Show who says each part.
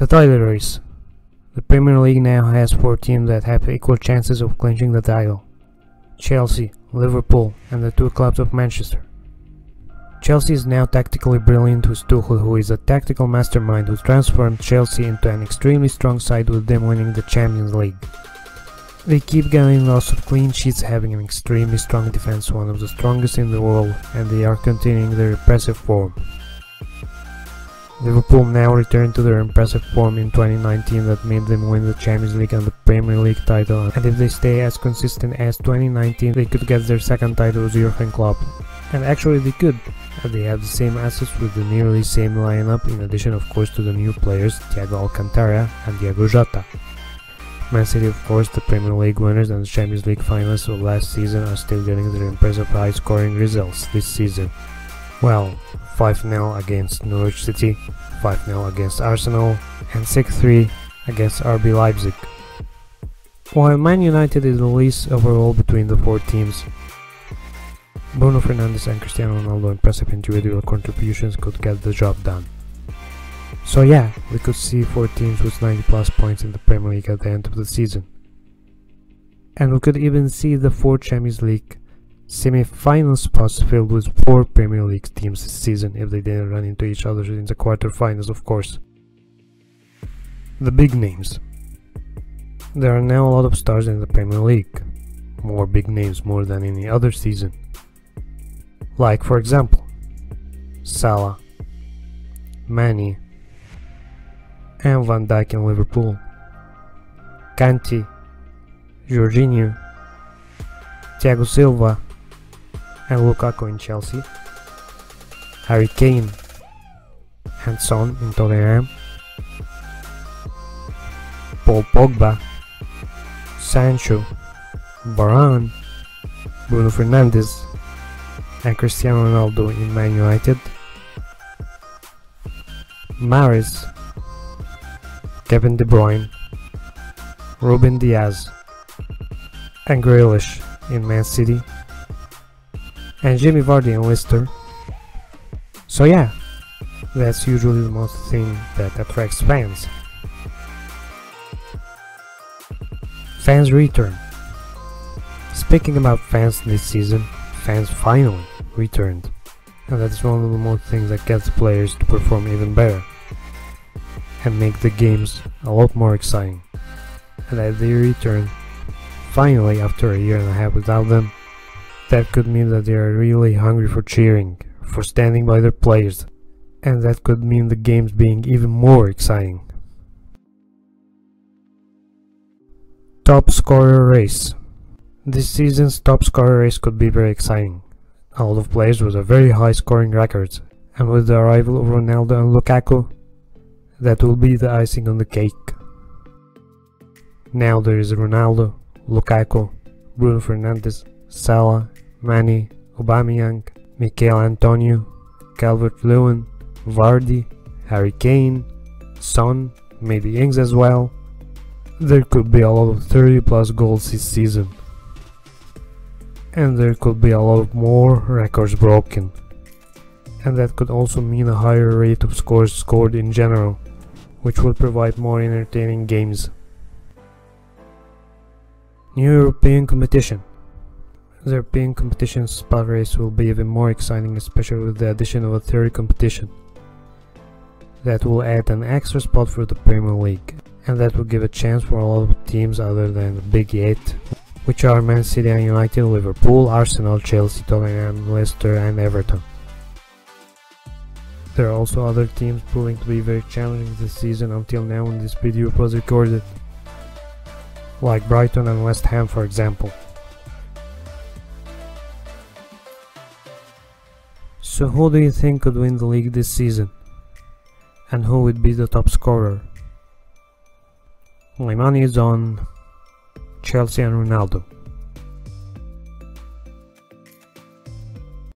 Speaker 1: The title race. The Premier League now has four teams that have equal chances of clinching the title. Chelsea, Liverpool and the two clubs of Manchester. Chelsea is now tactically brilliant with Tuchel who is a tactical mastermind who transformed Chelsea into an extremely strong side with them winning the Champions League. They keep getting lots of clean sheets having an extremely strong defense, one of the strongest in the world, and they are continuing their impressive form. Liverpool now return to their impressive form in 2019 that made them win the Champions League and the Premier League title and if they stay as consistent as 2019 they could get their second title with Jurgen Klopp. And actually they could, they have the same assets with the nearly same lineup in addition of course to the new players Thiago Alcantara and Diego Jota. Man City of course the Premier League winners and the Champions League finalists of last season are still getting their impressive high scoring results this season. Well, 5-0 against Norwich City, 5-0 against Arsenal, and 6-3 against RB Leipzig. While Man United is the least overall between the four teams, Bruno Fernandes and Cristiano Ronaldo impressive individual contributions could get the job done. So yeah, we could see four teams with 90 plus points in the Premier League at the end of the season. And we could even see the four Champions League semi-final spots filled with four Premier League teams this season if they didn't run into each other in the quarterfinals of course. The big names. There are now a lot of stars in the Premier League. More big names more than any other season. Like for example, Salah, Mane, and Van Dijk in Liverpool, Kanté, Jorginho, Thiago Silva, and Lukaku in Chelsea, Harry Kane and Son in Tottenham, Paul Pogba, Sancho, Varane, Bruno Fernandes, and Cristiano Ronaldo in Man United, Mahrez, Kevin De Bruyne, Ruben Dias, and Grealish in Man City, and Jamie Vardy and Leicester. So yeah, that's usually the most thing that attracts fans. Fans return. Speaking about fans this season, fans finally returned. And that's one of the most things that gets players to perform even better. And make the games a lot more exciting. And that they return finally after a year and a half without them that could mean that they are really hungry for cheering, for standing by their players, and that could mean the games being even more exciting. Top scorer race. This season's top scorer race could be very exciting. A lot of players with a very high scoring records, and with the arrival of Ronaldo and Lukaku, that will be the icing on the cake. Now there is Ronaldo, Lukaku, Bruno Fernandes, Salah, Mane, Aubameyang, Michail Antonio, Calvert-Lewin, Vardy, Harry Kane, Son, maybe Ings as well. There could be a lot of 30 plus goals this season. And there could be a lot more records broken. And that could also mean a higher rate of scores scored in general, which would provide more entertaining games. New European competition. The European competition spot race will be even more exciting especially with the addition of a third competition. That will add an extra spot for the Premier League, and that will give a chance for a lot of teams other than the Big 8, which are Man City and United, Liverpool, Arsenal, Chelsea, Tottenham, Leicester and Everton. There are also other teams proving to be very challenging this season until now when this video was recorded, like Brighton and West Ham for example. So who do you think could win the league this season? And who would be the top scorer? My money is on Chelsea and Ronaldo.